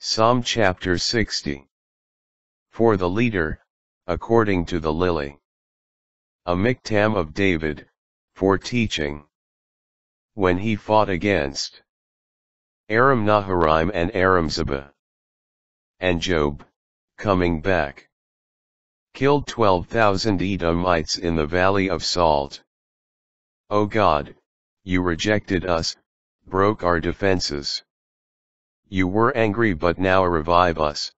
Psalm chapter 60. For the leader, according to the lily. A miktam of David, for teaching. When he fought against Aram Naharaim and Aram Zobah. And Joab, coming back. Killed 12,000 Edomites in the valley of Salt. O God, you rejected us, broke our defenses. You were angry but now revive us.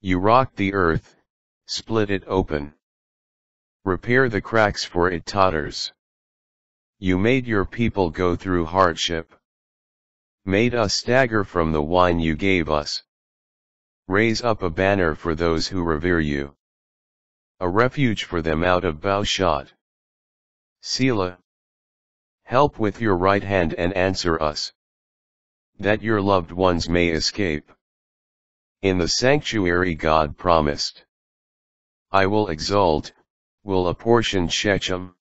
You rocked the earth, split it open. Repair the cracks for it totters. You made your people go through hardship. Made us stagger from the wine you gave us. Raise up a banner for those who revere you. A refuge for them out of bowshot. Selah. Help with your right hand and answer us that your loved ones may escape. In the sanctuary God promised. I will exalt, will apportion Shechem.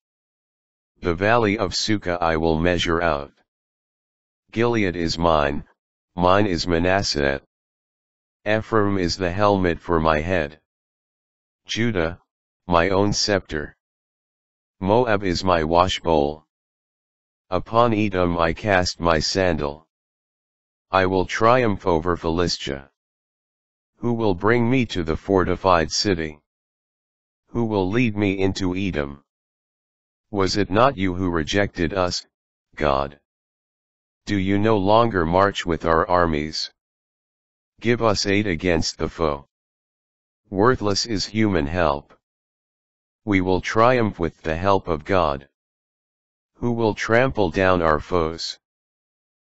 The valley of Succoth I will measure out. Gilead is mine, mine is Manasseh. Ephraim is the helmet for my head. Judah, my own scepter. Moab is my washbowl. Upon Edom I cast my sandal. I will triumph over Philistia. Who will bring me to the fortified city? Who will lead me into Edom? Was it not you who rejected us, God? Do you no longer march with our armies? Give us aid against the foe. Worthless is human help. We will triumph with the help of God. Who will trample down our foes?